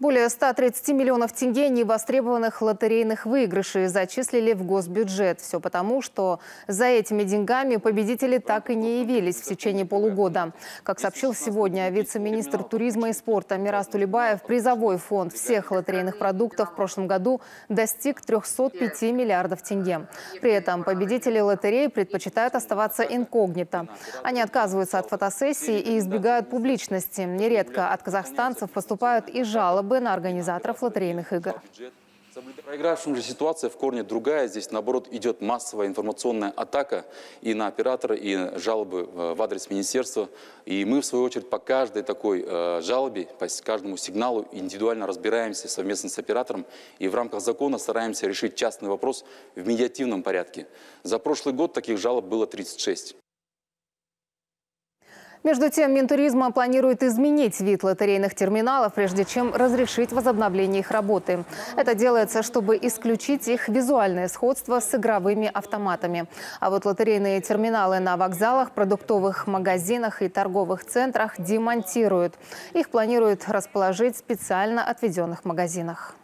Более 130 миллионов тенге невостребованных лотерейных выигрышей зачислили в госбюджет. Все потому, что за этими деньгами победители так и не явились в течение полугода. Как сообщил сегодня вице-министр туризма и спорта Мирас Тулебаев, призовой фонд всех лотерейных продуктов в прошлом году достиг 305 миллиардов тенге. При этом победители лотереи предпочитают оставаться инкогнито. Они отказываются от фотосессии и избегают публичности. Нередко от казахстанцев поступают и жалобы на организаторов лотерейных игр. Проигравшим же ситуация в корне другая. Здесь, наоборот, идет массовая информационная атака и на оператора, и жалобы в адрес министерства. И мы, в свою очередь, по каждой такой э, жалобе, по каждому сигналу индивидуально разбираемся совместно с оператором и в рамках закона стараемся решить частный вопрос в медиативном порядке. За прошлый год таких жалоб было 36. Между тем, Минтуризма планирует изменить вид лотерейных терминалов, прежде чем разрешить возобновление их работы. Это делается, чтобы исключить их визуальное сходство с игровыми автоматами. А вот лотерейные терминалы на вокзалах, продуктовых магазинах и торговых центрах демонтируют. Их планируют расположить в специально отведенных магазинах.